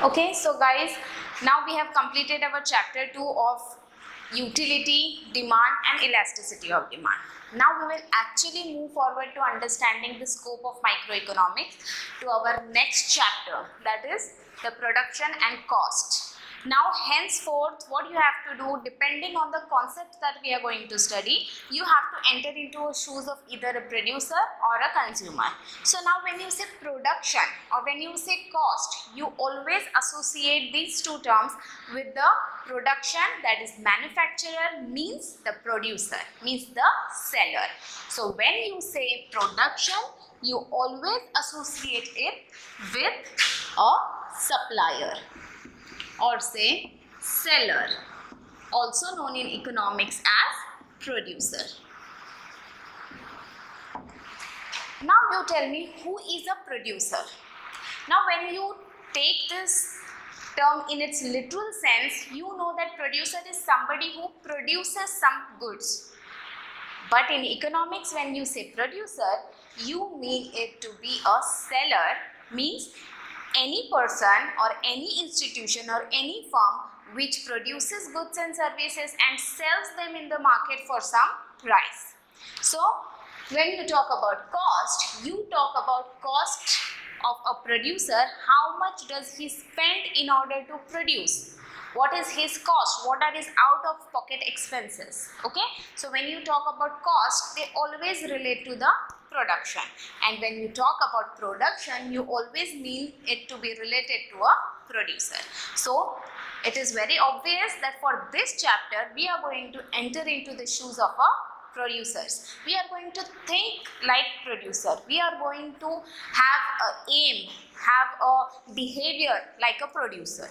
Okay, so guys, now we have completed our chapter 2 of utility, demand and elasticity of demand. Now we will actually move forward to understanding the scope of microeconomics to our next chapter that is the production and cost. Now henceforth what you have to do depending on the concept that we are going to study you have to enter into shoes of either a producer or a consumer. So now when you say production or when you say cost you always associate these two terms with the production that is manufacturer means the producer means the seller. So when you say production you always associate it with a supplier or say seller also known in economics as producer. Now you tell me who is a producer. Now when you take this term in its literal sense you know that producer is somebody who produces some goods. But in economics when you say producer you mean it to be a seller means any person or any institution or any firm which produces goods and services and sells them in the market for some price. So, when you talk about cost, you talk about cost of a producer, how much does he spend in order to produce? What is his cost? What are his out of pocket expenses? Okay. So, when you talk about cost, they always relate to the production and when you talk about production you always mean it to be related to a producer so it is very obvious that for this chapter we are going to enter into the shoes of a producers we are going to think like producer we are going to have a aim have a behavior like a producer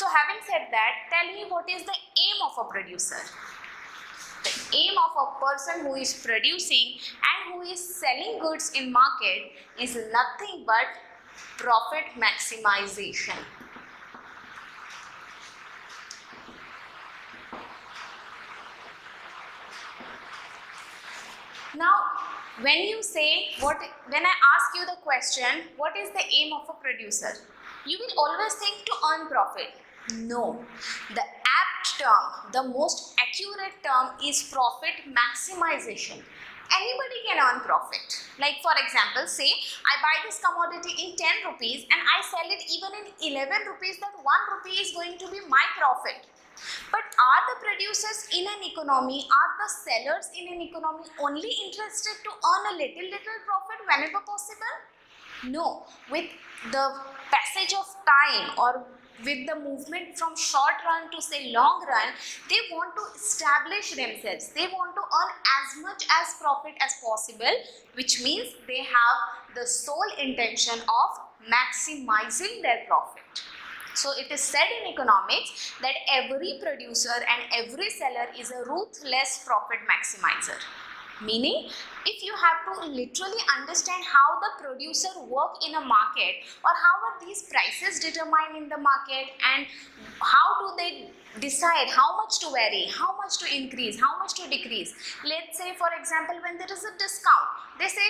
so having said that tell me what is the aim of a producer the aim of a person who is producing and who is selling goods in market is nothing but profit maximization. Now, when you say what, when I ask you the question, what is the aim of a producer? You will always think to earn profit. No, the apt term, the most accurate term is profit maximization. Anybody can earn profit. Like for example, say I buy this commodity in 10 rupees and I sell it even in 11 rupees, that 1 rupee is going to be my profit. But are the producers in an economy, are the sellers in an economy only interested to earn a little, little profit whenever possible? No. With the passage of time or with the movement from short run to say long run, they want to establish themselves. They want to earn as much as profit as possible, which means they have the sole intention of maximizing their profit. So it is said in economics that every producer and every seller is a ruthless profit maximizer. Meaning, if you have to literally understand how the producer work in a market or how are these prices determined in the market and how do they decide how much to vary, how much to increase, how much to decrease. Let's say for example, when there is a discount, they say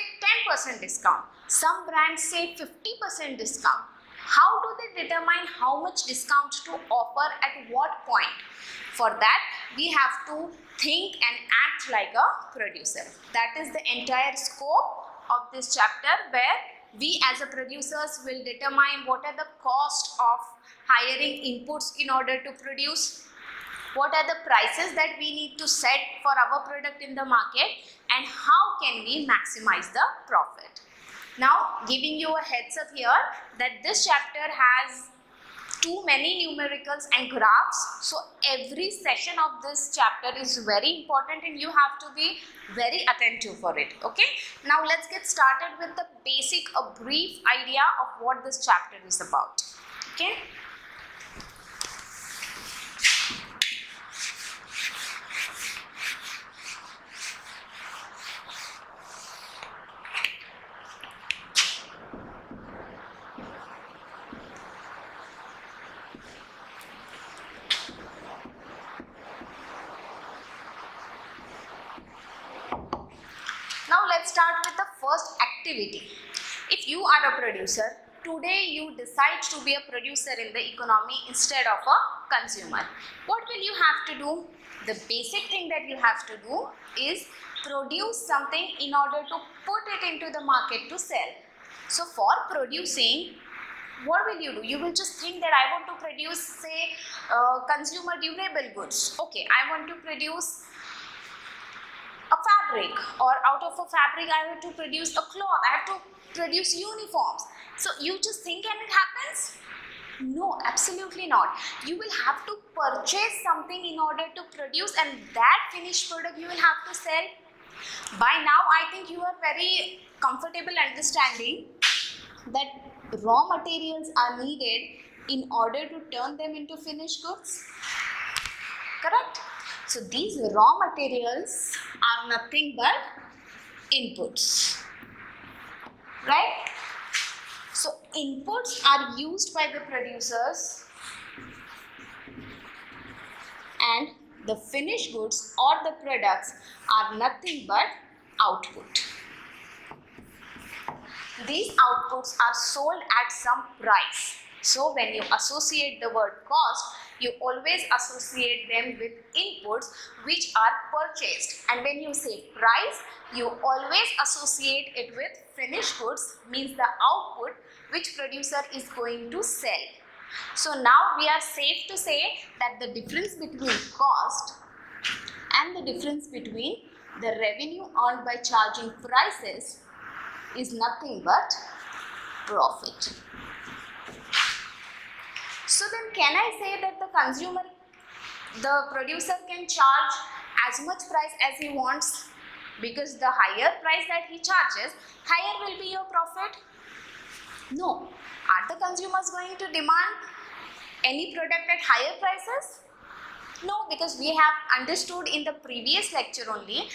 10% discount. Some brands say 50% discount. How do they determine how much discount to offer at what point? For that, we have to think and act like a producer. That is the entire scope of this chapter where we as a producers will determine what are the cost of hiring inputs in order to produce, what are the prices that we need to set for our product in the market and how can we maximize the profit. Now giving you a heads up here that this chapter has too many numericals and graphs. So every session of this chapter is very important and you have to be very attentive for it. Okay. Now let's get started with the basic, a brief idea of what this chapter is about. Okay. Now let's start with the first activity. If you are a producer, today you decide to be a producer in the economy instead of a consumer. What will you have to do? The basic thing that you have to do is produce something in order to put it into the market to sell. So for producing, what will you do? You will just think that I want to produce say uh, consumer durable goods. Okay, I want to produce a fabric or out of a fabric I have to produce a cloth, I have to produce uniforms. So you just think and it happens? No, absolutely not. You will have to purchase something in order to produce and that finished product you will have to sell. By now I think you are very comfortable understanding that raw materials are needed in order to turn them into finished goods. Correct? So these raw materials are nothing but inputs. Right? So inputs are used by the producers and the finished goods or the products are nothing but output. These outputs are sold at some price. So when you associate the word cost, you always associate them with inputs which are purchased. And when you say price, you always associate it with finished goods means the output which producer is going to sell. So now we are safe to say that the difference between cost and the difference between the revenue earned by charging prices is nothing but profit. So then can I say that the consumer, the producer can charge as much price as he wants because the higher price that he charges, higher will be your profit? No. Are the consumers going to demand any product at higher prices? No, because we have understood in the previous lecture only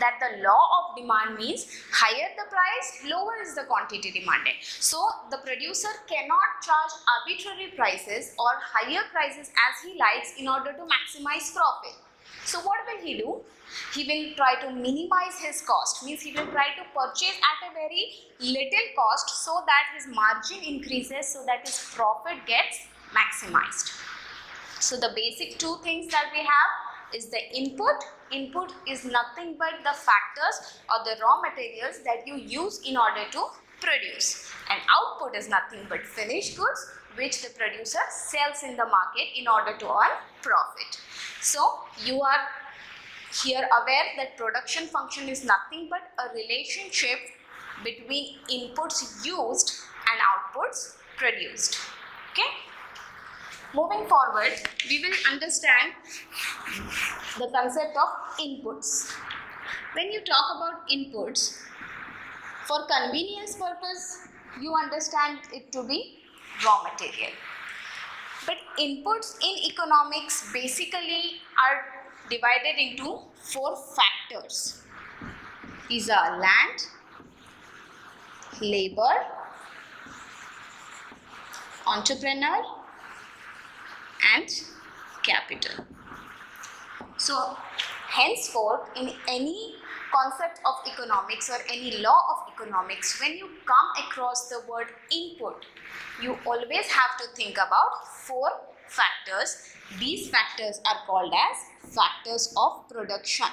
that the law of demand means higher the price, lower is the quantity demanded. So the producer cannot charge arbitrary prices or higher prices as he likes in order to maximize profit. So what will he do? He will try to minimize his cost, means he will try to purchase at a very little cost so that his margin increases so that his profit gets maximized. So the basic two things that we have is the input. Input is nothing but the factors or the raw materials that you use in order to produce. And output is nothing but finished goods which the producer sells in the market in order to earn profit. So you are here aware that production function is nothing but a relationship between inputs used and outputs produced. Okay. Moving forward, we will understand the concept of inputs. When you talk about inputs, for convenience purpose, you understand it to be raw material. But inputs in economics basically are divided into four factors. These are land, labor, entrepreneur, and capital. So, henceforth, in any concept of economics or any law of economics, when you come across the word input, you always have to think about four factors. These factors are called as factors of production.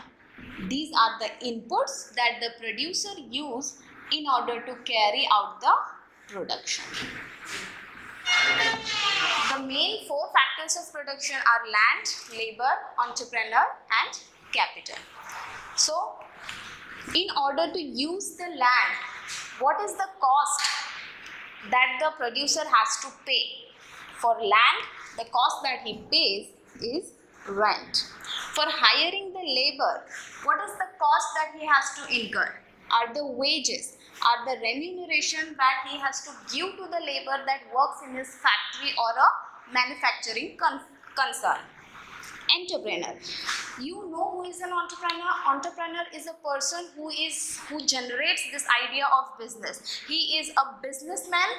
These are the inputs that the producer use in order to carry out the production. Main four factors of production are land, labor, entrepreneur and capital. So, in order to use the land, what is the cost that the producer has to pay? For land, the cost that he pays is rent. For hiring the labor, what is the cost that he has to incur? Are the wages are the remuneration that he has to give to the labor that works in his factory or a manufacturing con concern. Entrepreneur. You know who is an entrepreneur? Entrepreneur is a person who is who generates this idea of business. He is a businessman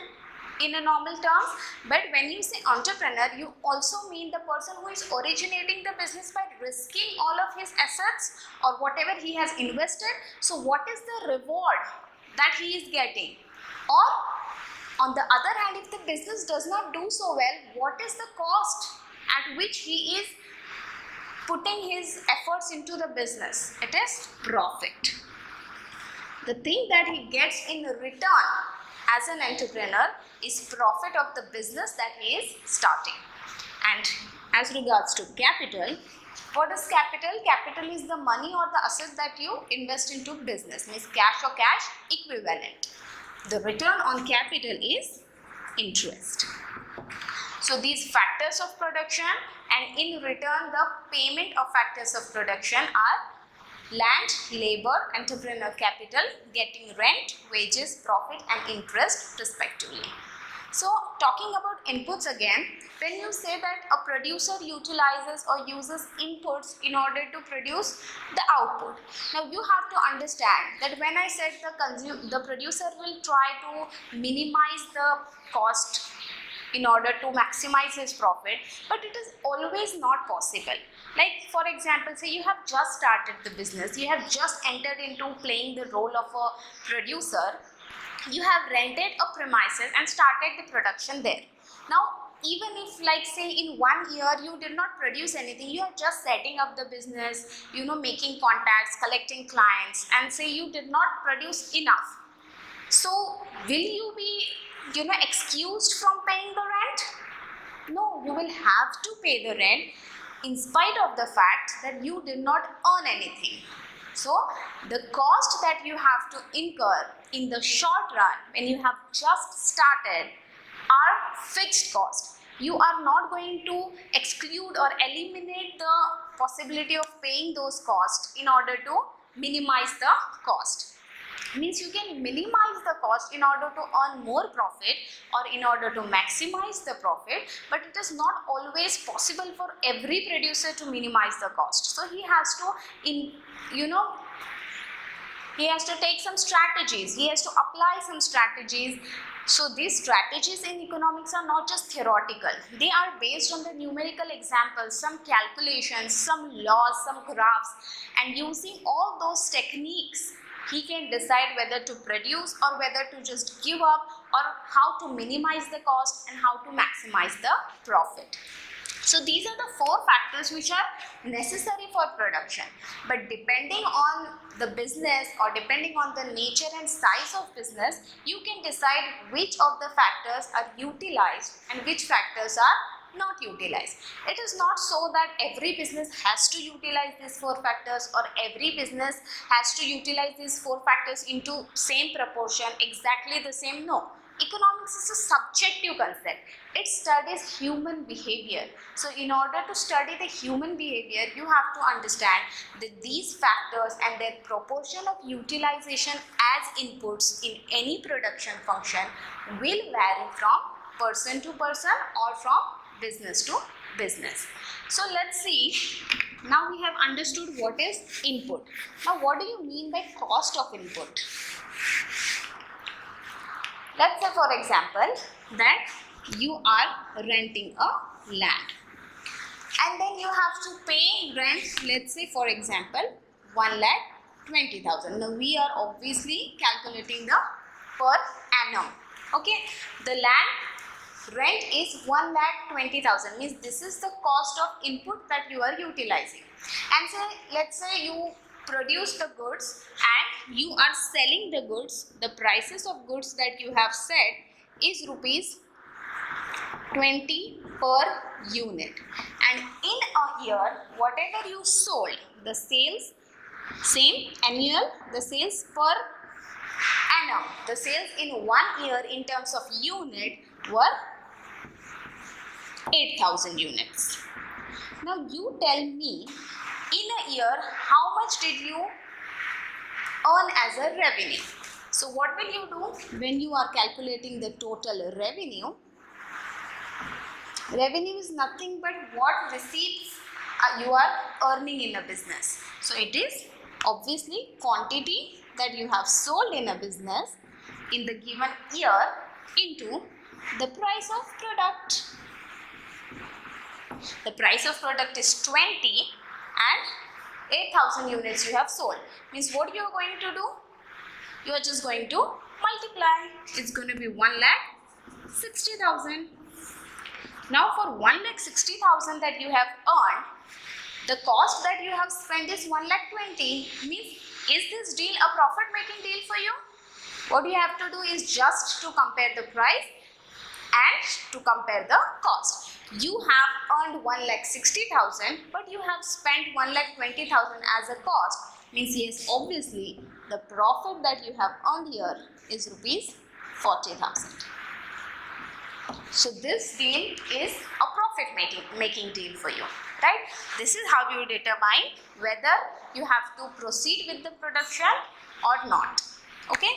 in a normal terms but when you say entrepreneur you also mean the person who is originating the business by risking all of his assets or whatever he has invested so what is the reward that he is getting or On the other hand, if the business does not do so well, what is the cost at which he is putting his efforts into the business? It is profit. The thing that he gets in return as an entrepreneur is profit of the business that he is starting. And as regards to capital, what is capital? Capital is the money or the asset that you invest into business, means cash or cash equivalent. The return on capital is interest. So these factors of production and in return the payment of factors of production are land, labor, entrepreneur capital, getting rent, wages, profit and interest respectively. So talking about inputs again, when you say that a producer utilizes or uses inputs in order to produce the output. Now you have to understand that when I said the consume, the producer will try to minimize the cost in order to maximize his profit but it is always not possible like for example say you have just started the business you have just entered into playing the role of a producer you have rented a premises and started the production there. Now even if like say in one year you did not produce anything you are just setting up the business you know making contacts collecting clients and say you did not produce enough. So will you be you know excused from paying the rent? No you will have to pay the rent in spite of the fact that you did not earn anything so the cost that you have to incur in the short run when you have just started are fixed cost. You are not going to exclude or eliminate the possibility of paying those costs in order to minimize the cost means you can minimize the cost in order to earn more profit or in order to maximize the profit but it is not always possible for every producer to minimize the cost. So he has to in you know he has to take some strategies. He has to apply some strategies. So these strategies in economics are not just theoretical. They are based on the numerical examples some calculations some laws some graphs and using all those techniques he can decide whether to produce or whether to just give up or how to minimize the cost and how to maximize the profit. So these are the four factors which are necessary for production. But depending on the business or depending on the nature and size of business, you can decide which of the factors are utilized and which factors are not utilize. It is not so that every business has to utilize these four factors or every business has to utilize these four factors into same proportion, exactly the same. No. Economics is a subjective concept. It studies human behavior. So in order to study the human behavior, you have to understand that these factors and their proportion of utilization as inputs in any production function will vary from person to person or from business to business. So let's see. Now we have understood what is input. Now what do you mean by cost of input? Let's say for example that you are renting a land and then you have to pay rent let's say for example 1 lakh 20,000. Now we are obviously calculating the per annum. Okay. The land rent is 1 lakh 20,000 means this is the cost of input that you are utilizing. And say let's say you produce the goods and you are selling the goods the prices of goods that you have set is rupees 20 per unit. And in a year whatever you sold the sales same annual the sales per annum the sales in one year in terms of unit were 8000 units. Now you tell me in a year how much did you earn as a revenue? So what will you do when you are calculating the total revenue? Revenue is nothing but what receipts uh, you are earning in a business. So it is obviously quantity that you have sold in a business in the given year into the price of product. The price of product is 20 and 8000 units you have sold. Means what you are going to do? You are just going to multiply. It's going to be 1 lakh 60,000. Now for 1 lakh 60,000 that you have earned, the cost that you have spent is 1 lakh 20. Means is this deal a profit making deal for you? What you have to do is just to compare the price and to compare the cost. You have earned 1 lakh 60,000 but you have spent 1 lakh 20,000 as a cost. Means yes obviously the profit that you have earned here is rupees 40,000. So this deal is a profit making, making deal for you, right? This is how you determine whether you have to proceed with the production or not, okay?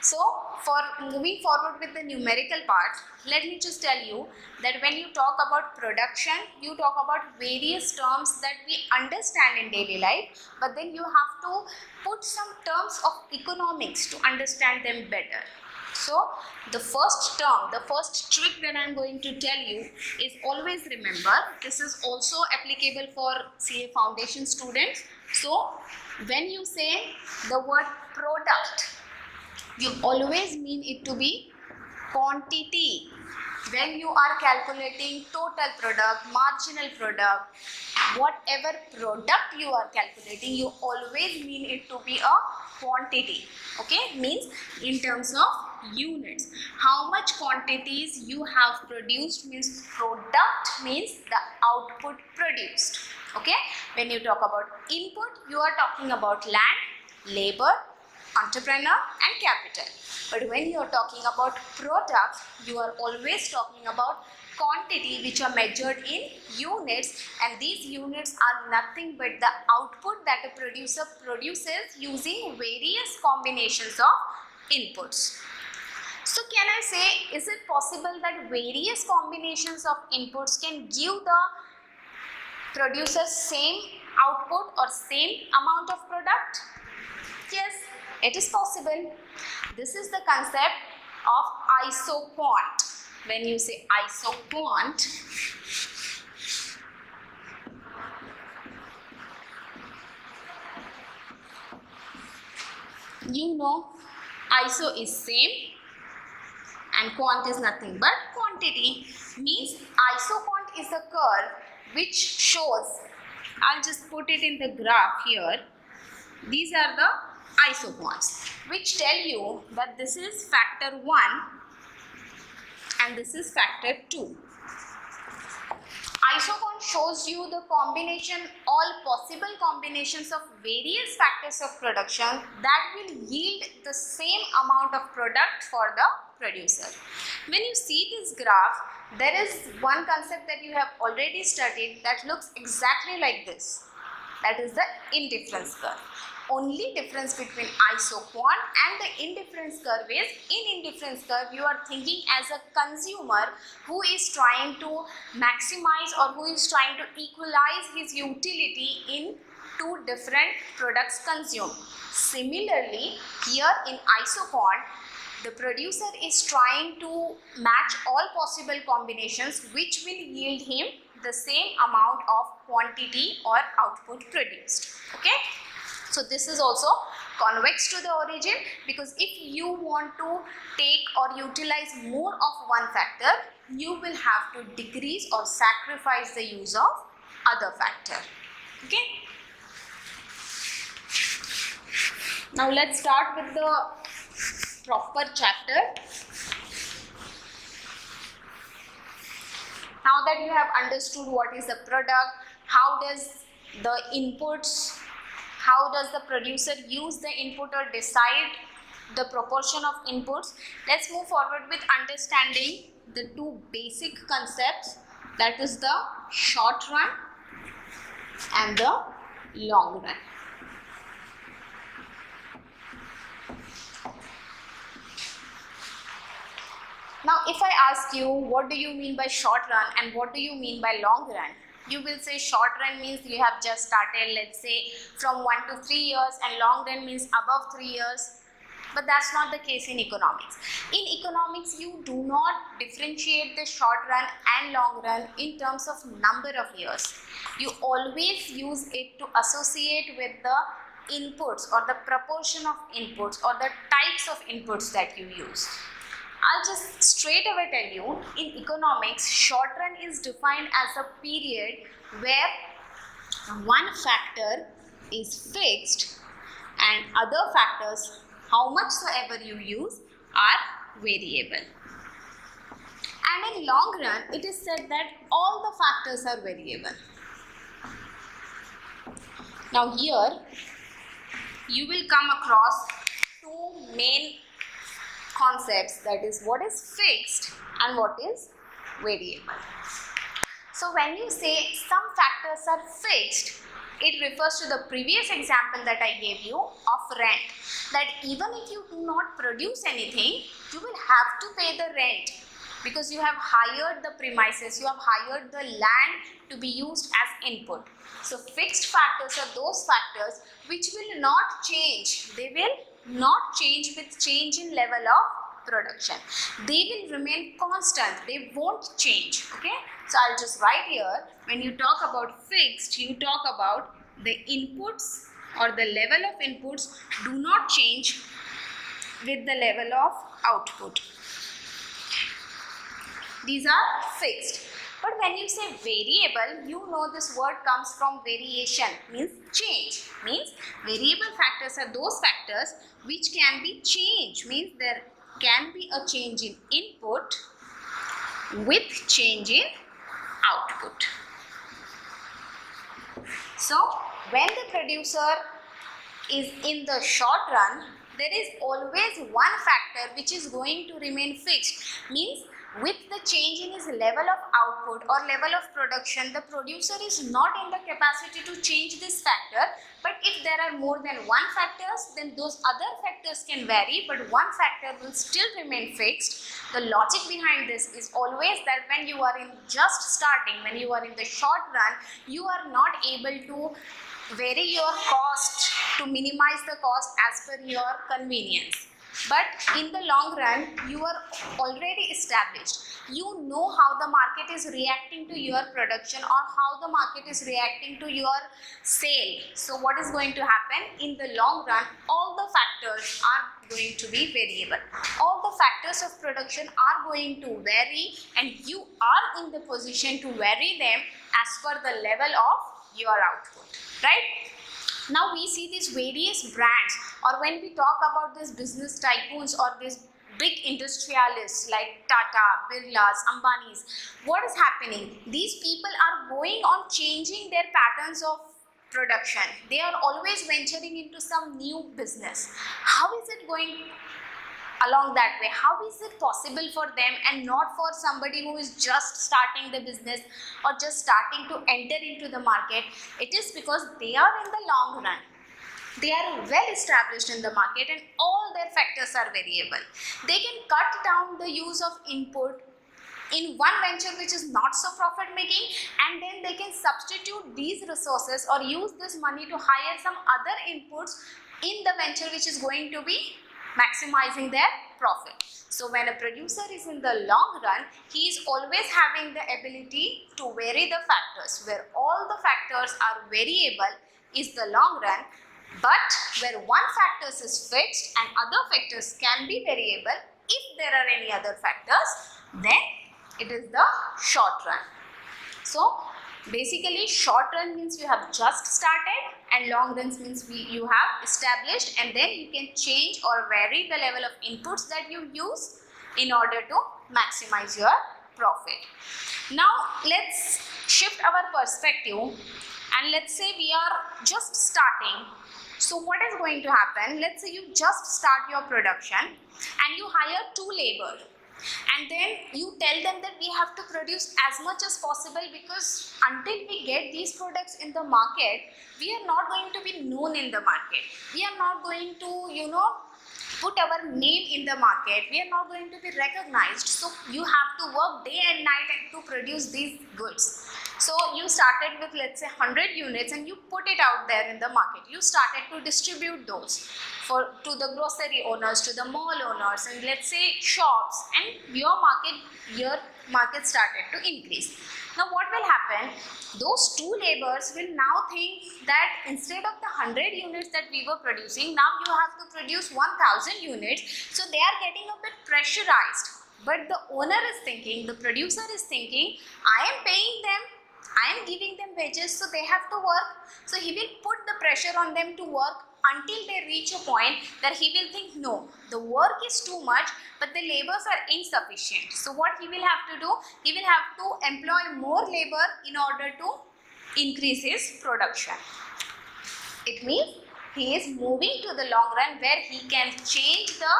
So for moving forward with the numerical part, let me just tell you that when you talk about production, you talk about various terms that we understand in daily life, but then you have to put some terms of economics to understand them better. So the first term, the first trick that I am going to tell you is always remember this is also applicable for CA foundation students. So when you say the word product, you always mean it to be quantity. When you are calculating total product, marginal product, whatever product you are calculating, you always mean it to be a quantity. Okay, means in terms of units how much quantities you have produced means product means the output produced okay when you talk about input you are talking about land labor entrepreneur and capital. But when you are talking about product you are always talking about quantity which are measured in units and these units are nothing but the output that a producer produces using various combinations of inputs. So can I say, is it possible that various combinations of inputs can give the producer same output or same amount of product? Yes, it is possible. This is the concept of isoquant. When you say isoquant, you know iso is same and quant is nothing but quantity means isoquant is a curve which shows I'll just put it in the graph here these are the isoquants which tell you that this is factor 1 and this is factor 2 Isoquant shows you the combination, all possible combinations of various factors of production that will yield the same amount of product for the producer. When you see this graph, there is one concept that you have already studied that looks exactly like this. That is the indifference curve only difference between isoquant and the indifference curve is in indifference curve you are thinking as a consumer who is trying to maximize or who is trying to equalize his utility in two different products consumed. Similarly, here in isoquant, the producer is trying to match all possible combinations which will yield him the same amount of quantity or output produced. Okay. So this is also convex to the origin because if you want to take or utilize more of one factor, you will have to decrease or sacrifice the use of other factor. Okay. Now let's start with the proper chapter. Now that you have understood what is the product, how does the inputs how does the producer use the input or decide the proportion of inputs? Let's move forward with understanding the two basic concepts that is the short run and the long run. Now if i ask you what do you mean by short run and what do you mean by long run you will say short run means you have just started let's say from 1 to 3 years and long run means above 3 years. But that's not the case in economics. In economics you do not differentiate the short run and long run in terms of number of years. You always use it to associate with the inputs or the proportion of inputs or the types of inputs that you use I'll just straight away tell you in economics, short run is defined as a period where one factor is fixed and other factors, how much soever you use, are variable. And in long run, it is said that all the factors are variable. Now here, you will come across two main concepts that is what is fixed and what is variable. So when you say some factors are fixed, it refers to the previous example that I gave you of rent. That even if you do not produce anything, you will have to pay the rent because you have hired the premises, you have hired the land to be used as input. So fixed factors are those factors which will not change. They will not change with change in level of production. They will remain constant. They won't change. Okay. So I'll just write here when you talk about fixed, you talk about the inputs or the level of inputs do not change with the level of output. These are fixed. But when you say variable, you know this word comes from variation, means change. Means variable factors are those factors which can be changed, means there can be a change in input with change in output. So, when the producer is in the short run, there is always one factor which is going to remain fixed. Means with the change in his level of output or level of production, the producer is not in the capacity to change this factor. But if there are more than one factors, then those other factors can vary, but one factor will still remain fixed. The logic behind this is always that when you are in just starting, when you are in the short run, you are not able to vary your cost to minimize the cost as per your convenience but in the long run you are already established. You know how the market is reacting to your production or how the market is reacting to your sale. So what is going to happen? In the long run all the factors are going to be variable. All the factors of production are going to vary and you are in the position to vary them as per the level of your output. Right now we see these various brands or when we talk about these business tycoons or these big industrialists like Tata, Birlas, Ambanis, what is happening? These people are going on changing their patterns of production. They are always venturing into some new business. How is it going along that way. How is it possible for them and not for somebody who is just starting the business or just starting to enter into the market? It is because they are in the long run. They are well established in the market and all their factors are variable. They can cut down the use of input in one venture which is not so profit making and then they can substitute these resources or use this money to hire some other inputs in the venture which is going to be maximizing their profit. So when a producer is in the long run, he is always having the ability to vary the factors. Where all the factors are variable is the long run, but where one factor is fixed and other factors can be variable, if there are any other factors, then it is the short run. So basically short run means you have just started and long runs means we, you have established and then you can change or vary the level of inputs that you use in order to maximize your profit. Now let's shift our perspective and let's say we are just starting. So what is going to happen? Let's say you just start your production and you hire two labor and then you tell them that we have to produce as much as possible because until we get these products in the market we are not going to be known in the market. We are not going to you know put our name in the market. We are not going to be recognized. So you have to work day and night to produce these goods So you started with let's say 100 units and you put it out there in the market. You started to distribute those for to the grocery owners, to the mall owners and let's say shops and your market, your market started to increase. Now what will happen? Those two laborers will now think that instead of the 100 units that we were producing, now you have to produce 1000 units. So they are getting a bit pressurized. But the owner is thinking, the producer is thinking, I am paying them I am giving them wages so they have to work. So he will put the pressure on them to work until they reach a point that he will think no, the work is too much but the labors are insufficient. So what he will have to do, he will have to employ more labor in order to increase his production. It means he is moving to the long run where he can change the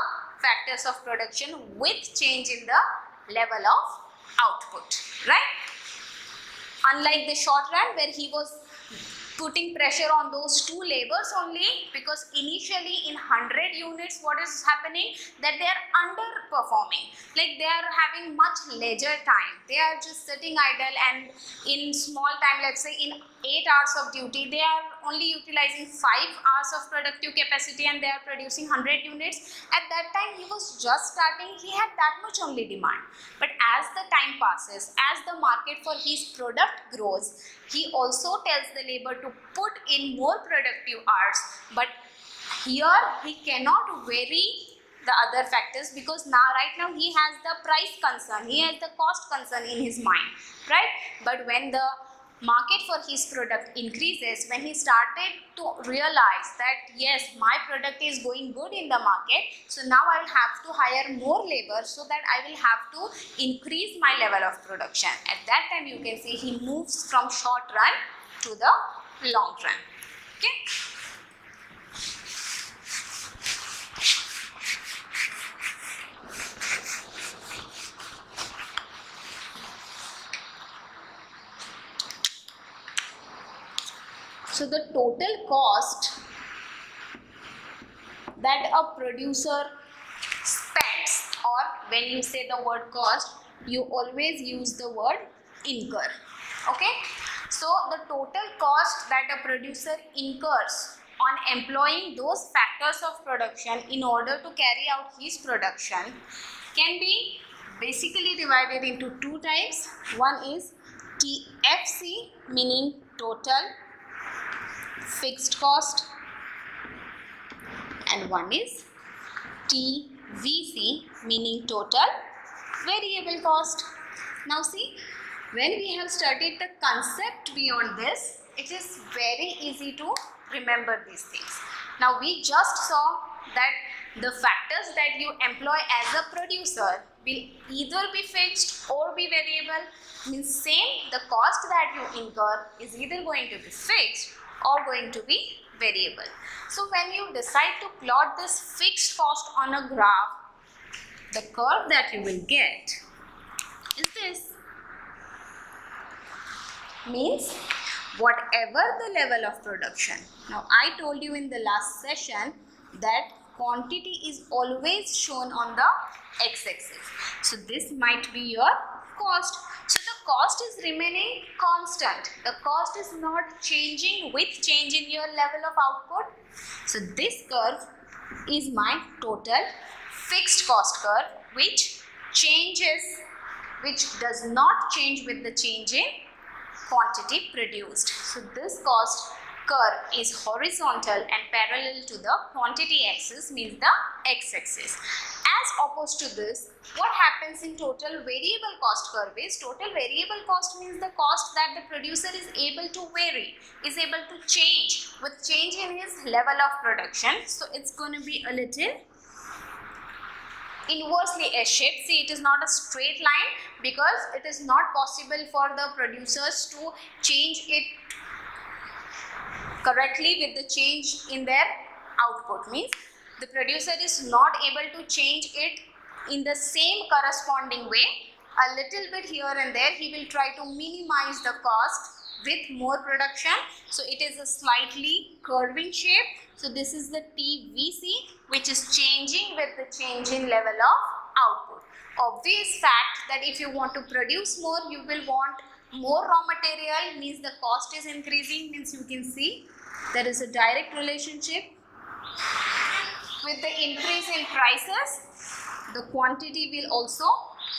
factors of production with change in the level of output, right? Unlike the short run where he was putting pressure on those two labors only because initially in 100 units what is happening? That they are underperforming. Like they are having much leisure time. They are just sitting idle and in small time let's say in 8 hours of duty they are only utilizing 5 hours of productive capacity and they are producing 100 units. At that time he was just starting. He had that much only demand. But as the time passes as the market for his product grows he also tells the labor to put in more productive hours. But here he cannot vary the other factors because now right now he has the price concern. He has the cost concern in his mind right? But when the market for his product increases when he started to realize that yes my product is going good in the market so now i will have to hire more labor so that i will have to increase my level of production. At that time you can see he moves from short run to the long run. Okay So the total cost that a producer spends or when you say the word cost you always use the word incur. Okay? So the total cost that a producer incurs on employing those factors of production in order to carry out his production can be basically divided into two types. One is TFC meaning total fixed cost and one is TVC meaning total variable cost. Now see when we have studied the concept beyond this it is very easy to remember these things. Now we just saw that the factors that you employ as a producer will either be fixed or be variable means same the cost that you incur is either going to be fixed or going to be variable. So when you decide to plot this fixed cost on a graph, the curve that you will get is this. Means whatever the level of production. Now I told you in the last session that quantity is always shown on the x-axis. So this might be your cost. Cost is remaining constant. The cost is not changing with change in your level of output. So this curve is my total fixed cost curve which changes, which does not change with the change in quantity produced. So this cost curve is horizontal and parallel to the quantity axis means the x-axis. As opposed to this, what happens in total variable cost curve is total variable cost means the cost that the producer is able to vary, is able to change with change in his level of production. So it's going to be a little inversely S-shaped. See, it is not a straight line because it is not possible for the producers to change it correctly with the change in their output means the producer is not able to change it in the same corresponding way. A little bit here and there he will try to minimize the cost with more production. So it is a slightly curving shape. So this is the TVC which is changing with the change in level of output. Obvious fact that if you want to produce more you will want more raw material means the cost is increasing means you can see there is a direct relationship with the increase in prices. The quantity will also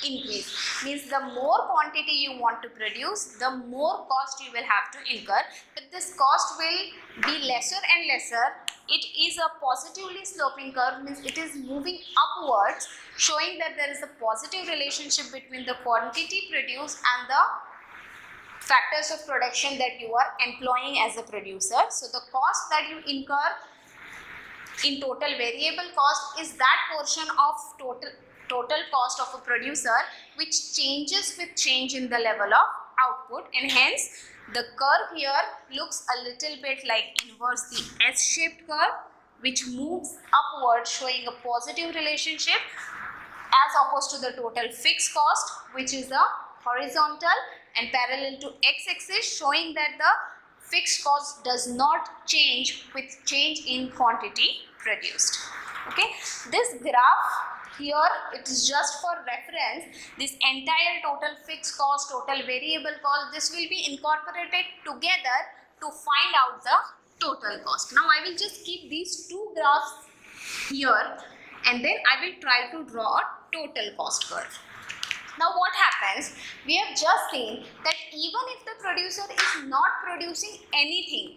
increase. Means the more quantity you want to produce the more cost you will have to incur. But this cost will be lesser and lesser. It is a positively sloping curve. Means it is moving upwards showing that there is a positive relationship between the quantity produced and the factors of production that you are employing as a producer. So the cost that you incur in total variable cost is that portion of total total cost of a producer which changes with change in the level of output. And hence the curve here looks a little bit like inversely S-shaped curve which moves upward showing a positive relationship as opposed to the total fixed cost which is a horizontal and parallel to x-axis showing that the fixed cost does not change with change in quantity produced. Okay? This graph here it is just for reference. This entire total fixed cost total variable cost this will be incorporated together to find out the total cost. Now i will just keep these two graphs here and then i will try to draw a total cost curve now what happens we have just seen that even if the producer is not producing anything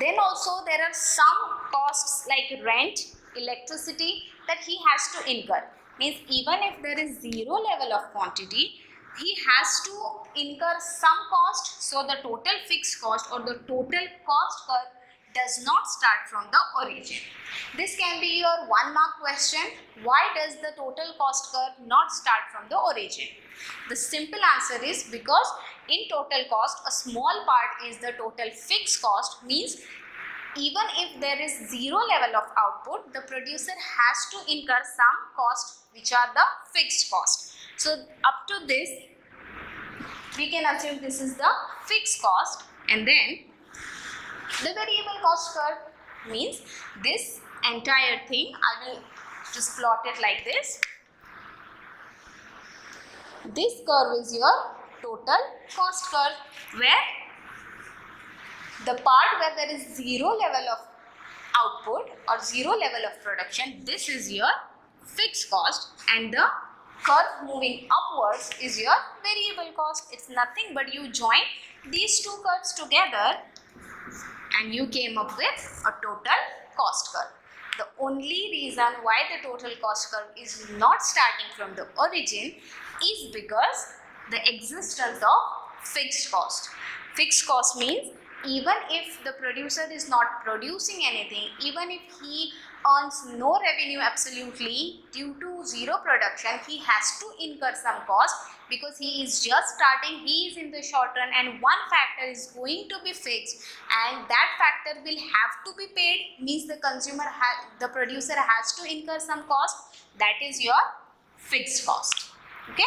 then also there are some costs like rent electricity that he has to incur. Means even if there is zero level of quantity, he has to incur some cost. So the total fixed cost or the total cost does not start from the origin. This can be your one mark question. Why does the total cost curve not start from the origin? The simple answer is because in total cost, a small part is the total fixed cost means even if there is zero level of output, the producer has to incur some cost which are the fixed cost. So up to this, we can assume this is the fixed cost and then the variable cost curve means this entire thing, I will just plot it like this. This curve is your total cost curve where the part where there is zero level of output or zero level of production, this is your fixed cost and the curve moving upwards is your variable cost. It's nothing but you join these two curves together and you came up with a total cost curve. The only reason why the total cost curve is not starting from the origin is because the existence of fixed cost. Fixed cost means even if the producer is not producing anything, even if he earns no revenue absolutely due to zero production, he has to incur some cost because he is just starting, he is in the short run and one factor is going to be fixed and that factor will have to be paid means the consumer, the producer has to incur some cost that is your fixed cost. Okay.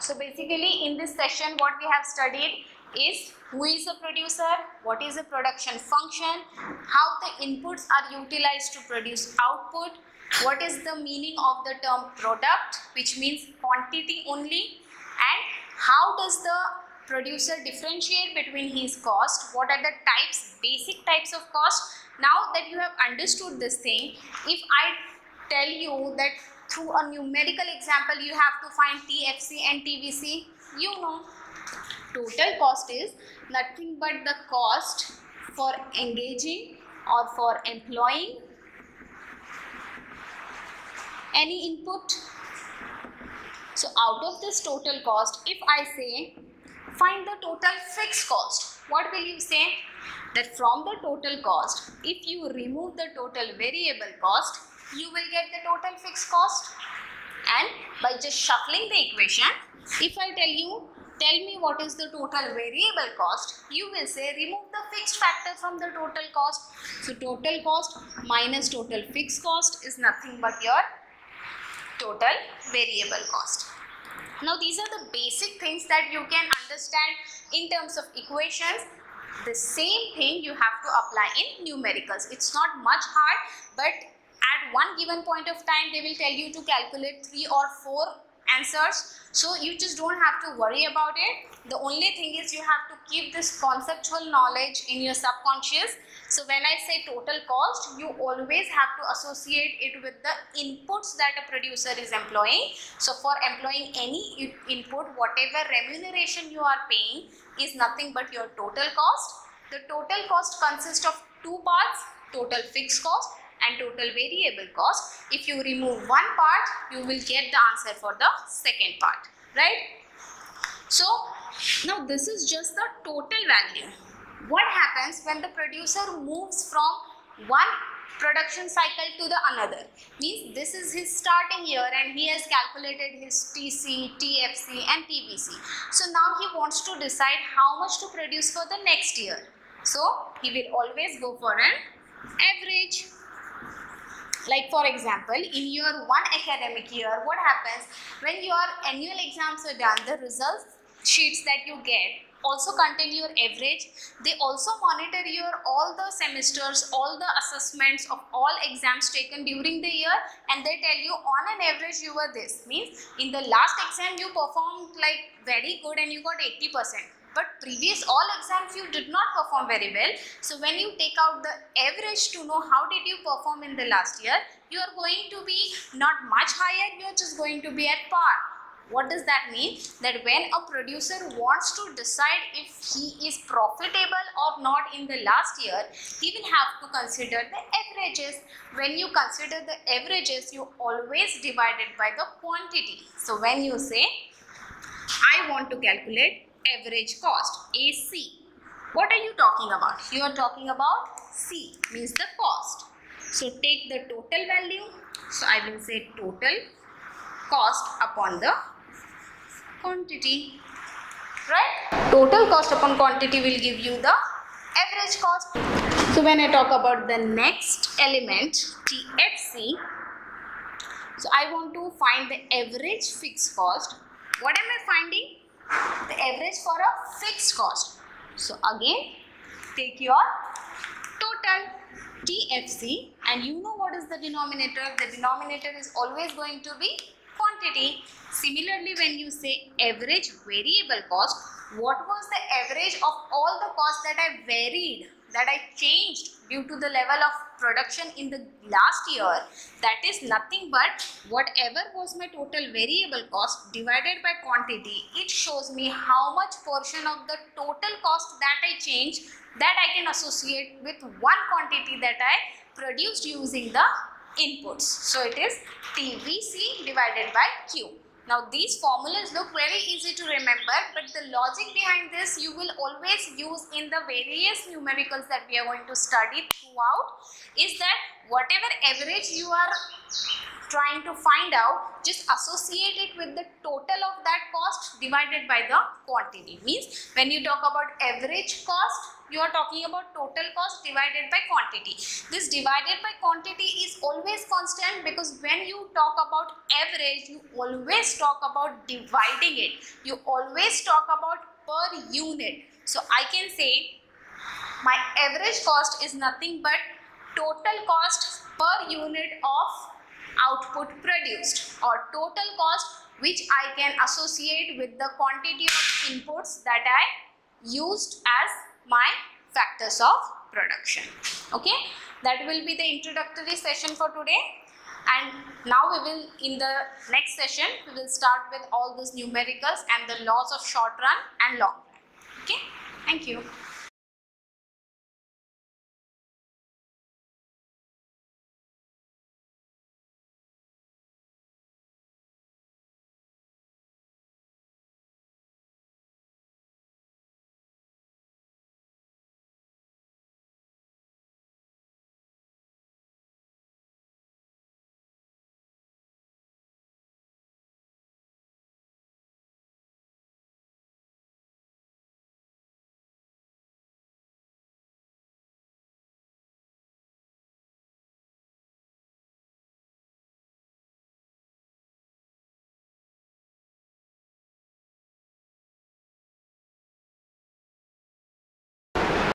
So basically in this session what we have studied is who is a producer, what is a production function, how the inputs are utilized to produce output, what is the meaning of the term product which means quantity only and how does the producer differentiate between his cost, what are the types, basic types of cost. Now that you have understood this thing, if I tell you that through a numerical example you have to find TFC and TVC you know total cost is nothing but the cost for engaging or for employing any input. So out of this total cost if I say find the total fixed cost what will you say? That from the total cost if you remove the total variable cost you will get the total fixed cost. And by just shuffling the equation if I tell you tell me what is the total variable cost? You will say remove the fixed factor from the total cost. So total cost minus total fixed cost is nothing but your total variable cost. Now these are the basic things that you can understand in terms of equations. The same thing you have to apply in numericals. It's not much hard but at one given point of time they will tell you to calculate three or four answers. So you just don't have to worry about it. The only thing is you have to keep this conceptual knowledge in your subconscious. So when i say total cost you always have to associate it with the inputs that a producer is employing. So for employing any input whatever remuneration you are paying is nothing but your total cost. The total cost consists of two parts total fixed cost and total variable cost. If you remove one part, you will get the answer for the second part, right? So, now this is just the total value. What happens when the producer moves from one production cycle to the another means this is his starting year and he has calculated his TC, TFC and TVC. So now he wants to decide how much to produce for the next year. So he will always go for an average like for example, in your one academic year, what happens when your annual exams are done, the results sheets that you get also contain your average. They also monitor your all the semesters, all the assessments of all exams taken during the year and they tell you on an average you were this. Means in the last exam you performed like very good and you got 80% but previous all exams you did not perform very well. So when you take out the average to know how did you perform in the last year, you are going to be not much higher, you are just going to be at par. What does that mean? That when a producer wants to decide if he is profitable or not in the last year, he will have to consider the averages. When you consider the averages, you always divide it by the quantity. So when you say, I want to calculate average cost AC. What are you talking about? You are talking about C means the cost. So take the total value. So I will say total cost upon the quantity. Right? Total cost upon quantity will give you the average cost. So when I talk about the next element TFC, so I want to find the average fixed cost. What am I finding? The average for a fixed cost. So again, take your total TFC and you know what is the denominator. The denominator is always going to be quantity. Similarly, when you say average variable cost, what was the average of all the costs that I varied that I changed due to the level of production in the last year that is nothing but whatever was my total variable cost divided by quantity it shows me how much portion of the total cost that I change that I can associate with one quantity that I produced using the inputs. So it is TVC divided by Q. Now these formulas look very easy to remember but the logic behind this you will always use in the various numericals that we are going to study throughout is that whatever average you are trying to find out just associate it with the total of that cost divided by the quantity. Means when you talk about average cost you are talking about total cost divided by quantity. This divided by quantity is always constant because when you talk about average, you always talk about dividing it. You always talk about per unit. So I can say my average cost is nothing but total cost per unit of output produced or total cost which I can associate with the quantity of inputs that I used as my factors of production. Okay, that will be the introductory session for today. And now we will, in the next session, we will start with all these numericals and the laws of short run and long run. Okay, thank you.